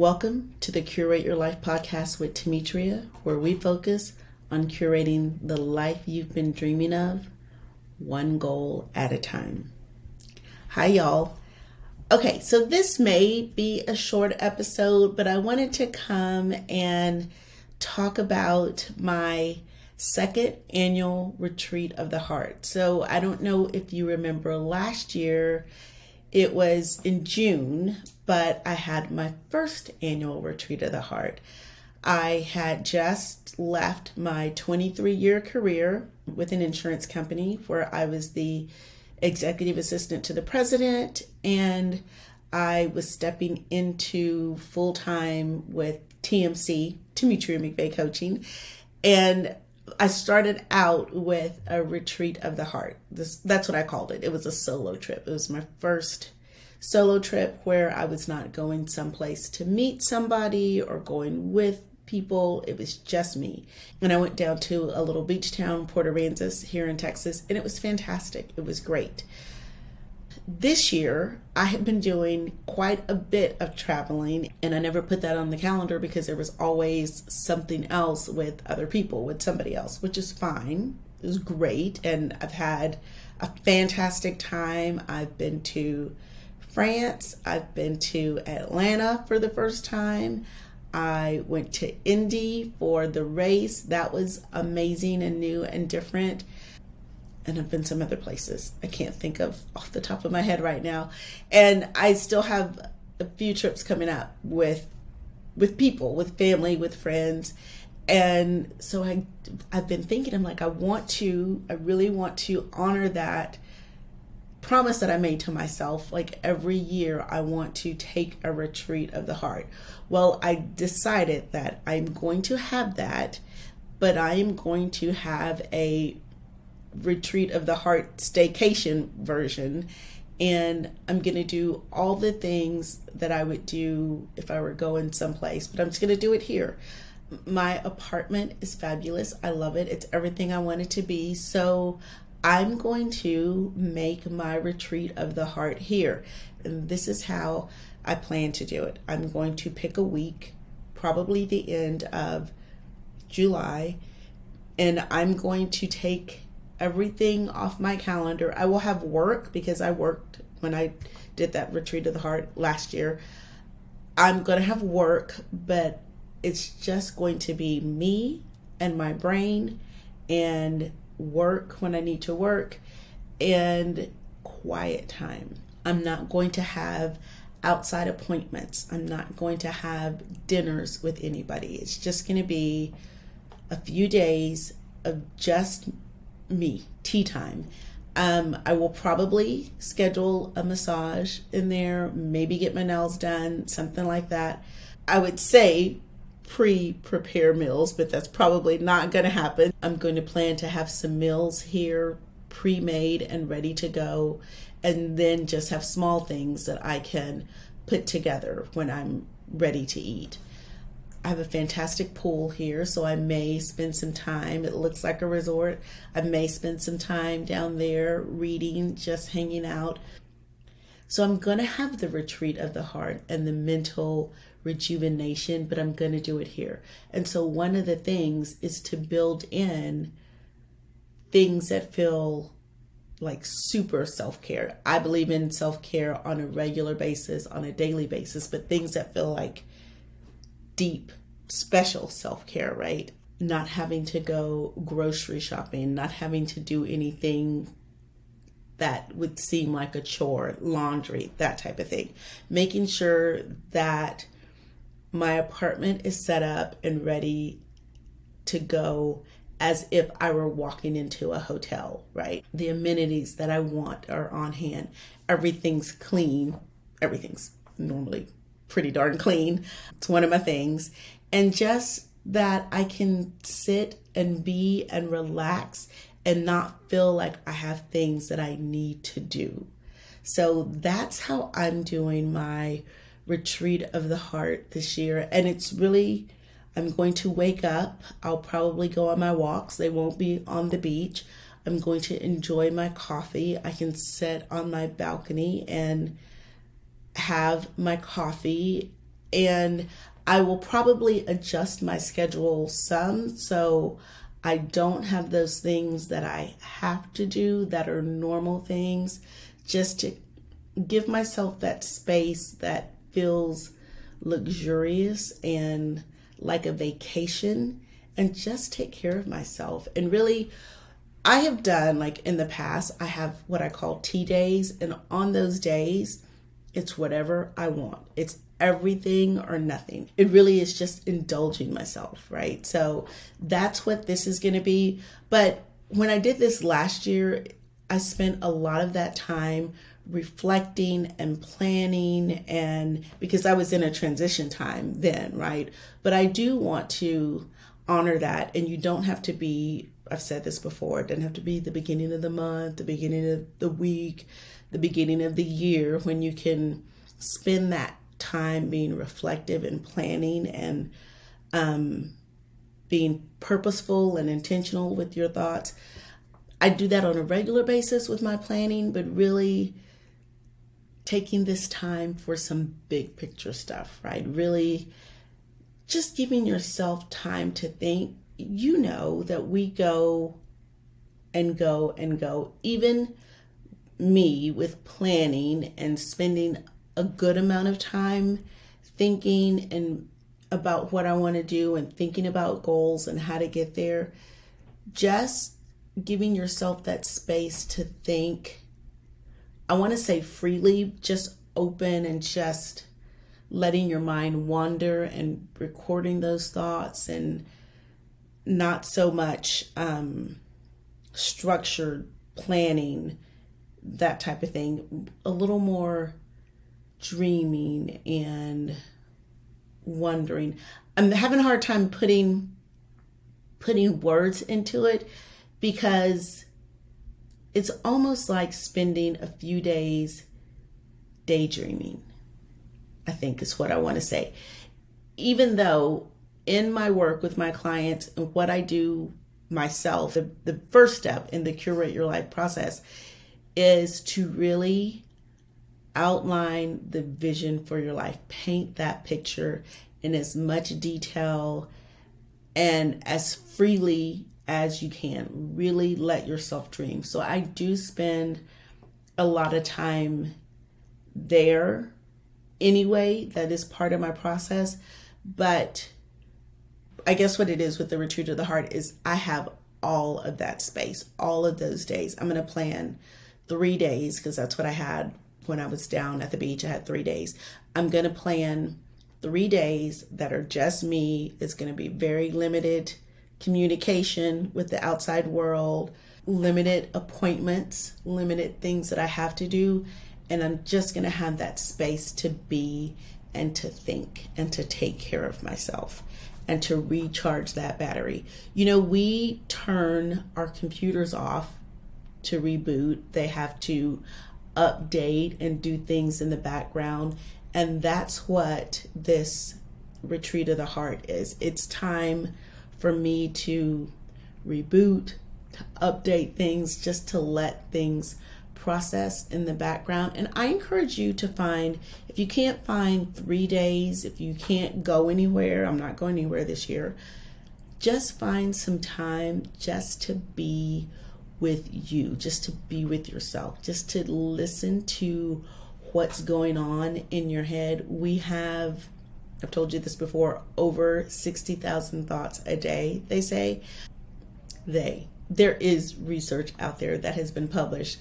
Welcome to the Curate Your Life podcast with Temetria, where we focus on curating the life you've been dreaming of, one goal at a time. Hi, y'all. Okay, so this may be a short episode, but I wanted to come and talk about my second annual retreat of the heart. So I don't know if you remember last year, it was in June, but I had my first annual retreat of the heart. I had just left my 23 year career with an insurance company where I was the executive assistant to the president and I was stepping into full time with TMC, Temetria McVea Coaching. And I started out with a retreat of the heart. This that's what I called it. It was a solo trip. It was my first solo trip where I was not going someplace to meet somebody or going with people. It was just me. And I went down to a little beach town, Port Aransas, here in Texas, and it was fantastic. It was great. This year, I have been doing quite a bit of traveling, and I never put that on the calendar because there was always something else with other people, with somebody else, which is fine. It was great, and I've had a fantastic time. I've been to France. I've been to Atlanta for the first time. I went to Indy for the race. That was amazing and new and different. And I've been some other places. I can't think of off the top of my head right now. And I still have a few trips coming up with with people, with family, with friends. And so I I've been thinking I'm like I want to I really want to honor that promise that I made to myself. Like every year, I want to take a retreat of the heart. Well, I decided that I'm going to have that, but I am going to have a retreat of the heart staycation version. And I'm going to do all the things that I would do if I were going someplace, but I'm just going to do it here. My apartment is fabulous. I love it. It's everything I want it to be. So I'm going to make my retreat of the heart here. And this is how I plan to do it. I'm going to pick a week, probably the end of July, and I'm going to take everything off my calendar. I will have work because I worked when I did that retreat of the heart last year. I'm going to have work, but it's just going to be me and my brain and work when I need to work, and quiet time. I'm not going to have outside appointments. I'm not going to have dinners with anybody. It's just going to be a few days of just me, tea time. Um, I will probably schedule a massage in there, maybe get my nails done, something like that. I would say pre prepare meals, but that's probably not going to happen. I'm going to plan to have some meals here pre made and ready to go, and then just have small things that I can put together when I'm ready to eat. I have a fantastic pool here, so I may spend some time. It looks like a resort. I may spend some time down there reading, just hanging out. So I'm going to have the retreat of the heart and the mental rejuvenation, but I'm going to do it here. And so one of the things is to build in things that feel like super self care. I believe in self care on a regular basis, on a daily basis, but things that feel like deep, special self care, right? Not having to go grocery shopping, not having to do anything that would seem like a chore, laundry, that type of thing. Making sure that my apartment is set up and ready to go as if I were walking into a hotel, right? The amenities that I want are on hand. Everything's clean. Everything's normally pretty darn clean. It's one of my things. And just that I can sit and be and relax and not feel like I have things that I need to do. So that's how I'm doing my retreat of the heart this year. And it's really, I'm going to wake up. I'll probably go on my walks. They won't be on the beach. I'm going to enjoy my coffee. I can sit on my balcony and have my coffee And I will probably adjust my schedule some so I don't have those things that I have to do that are normal things just to give myself that space that feels luxurious and like a vacation and just take care of myself. And really I have done like in the past I have what I call tea days and on those days it's whatever I want. It's everything or nothing. It really is just indulging myself, right? So that's what this is going to be. But when I did this last year, I spent a lot of that time reflecting and planning and because I was in a transition time then, right? But I do want to honor that and you don't have to be I've said this before, it doesn't have to be the beginning of the month, the beginning of the week, the beginning of the year when you can spend that time being reflective and planning and um, being purposeful and intentional with your thoughts. I do that on a regular basis with my planning, but really taking this time for some big picture stuff, right? Really just giving yourself time to think. You know that we go and go and go. Even me with planning and spending a good amount of time thinking and about what I want to do and thinking about goals and how to get there. Just giving yourself that space to think. I want to say freely, just open and just letting your mind wander and recording those thoughts and not so much um, structured planning, that type of thing. A little more dreaming and wondering. I'm having a hard time putting putting words into it because it's almost like spending a few days daydreaming. I think is what I want to say. Even though in my work with my clients and what I do myself, the, the first step in the curate your life process is to really outline the vision for your life, paint that picture in as much detail and as freely as you can. Really let yourself dream. So I do spend a lot of time there anyway. That is part of my process. But I guess what it is with the retreat of the heart is I have all of that space, all of those days. I'm going to plan three days because that's what I had when I was down at the beach. I had three days. I'm going to plan three days that are just me. It's going to be very limited communication with the outside world, limited appointments, limited things that I have to do. And I'm just going to have that space to be and to think and to take care of myself and to recharge that battery. You know, we turn our computers off to reboot, they have to update and do things in the background. And that's what this retreat of the heart is. It's time for me to reboot, to update things, just to let things process in the background. And I encourage you to find, if you can't find three days, if you can't go anywhere, I'm not going anywhere this year, just find some time just to be with you, just to be with yourself, just to listen to what's going on in your head. We have, I've told you this before, over 60,000 thoughts a day, they say. They. There is research out there that has been published,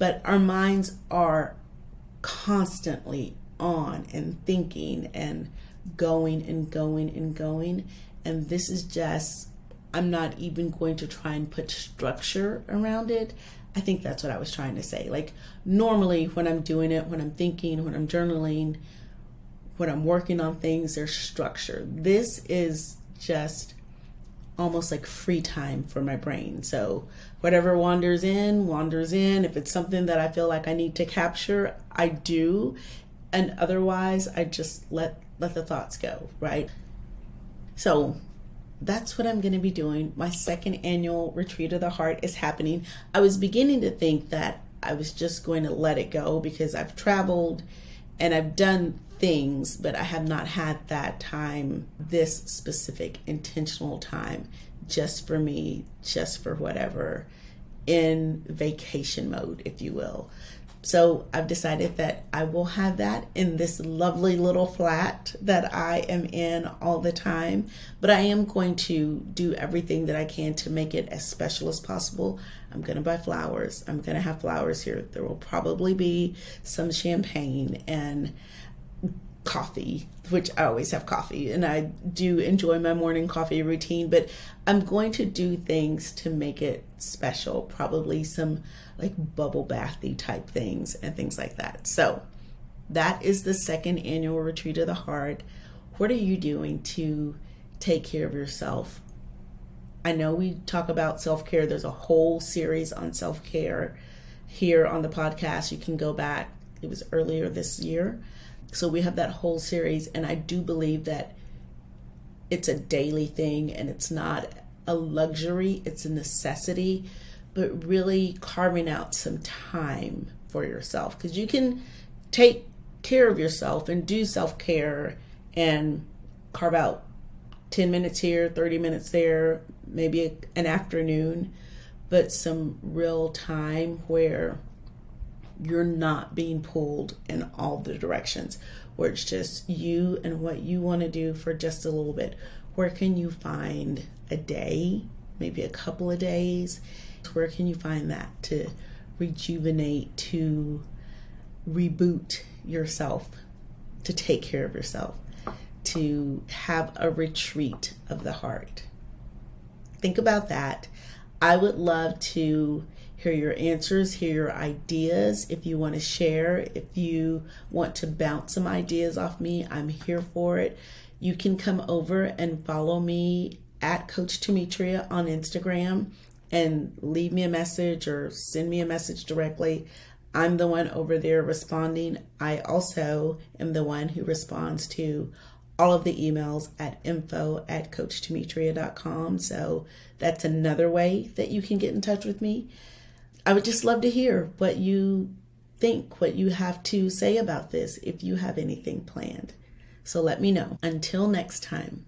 but our minds are constantly on and thinking and going and going and going. And this is just I'm not even going to try and put structure around it. I think that's what I was trying to say. Like, normally when I'm doing it, when I'm thinking, when I'm journaling, when I'm working on things, there's structure. This is just almost like free time for my brain. So, whatever wanders in, wanders in. If it's something that I feel like I need to capture, I do. And otherwise, I just let let the thoughts go, right? So, that's what I'm going to be doing. My second annual retreat of the heart is happening. I was beginning to think that I was just going to let it go because I've traveled and I've done things, but I have not had that time, this specific intentional time, just for me, just for whatever, in vacation mode, if you will. So I've decided that I will have that in this lovely little flat that I am in all the time. But I am going to do everything that I can to make it as special as possible. I'm going to buy flowers. I'm going to have flowers here. There will probably be some champagne and coffee, which I always have coffee, and I do enjoy my morning coffee routine, but I'm going to do things to make it special, probably some like bubble bathy type things and things like that. So, that is the second annual retreat of the heart. What are you doing to take care of yourself? I know we talk about self care, there's a whole series on self care here on the podcast. You can go back, it was earlier this year so we have that whole series, and I do believe that it's a daily thing and it's not a luxury, it's a necessity, but really carving out some time for yourself. Because you can take care of yourself and do self care and carve out 10 minutes here, 30 minutes there, maybe an afternoon, but some real time where you're not being pulled in all the directions where it's just you and what you want to do for just a little bit. Where can you find a day maybe a couple of days? Where can you find that to rejuvenate to reboot yourself to take care of yourself to have a retreat of the heart? Think about that. I would love to hear your answers, hear your ideas. If you want to share, if you want to bounce some ideas off me, I'm here for it. You can come over and follow me at Coach Temetria on Instagram and leave me a message or send me a message directly. I'm the one over there responding. I also am the one who responds to all of the emails at info at coachtemetria.com. So that's another way that you can get in touch with me. I would just love to hear what you think, what you have to say about this, if you have anything planned. So let me know. Until next time.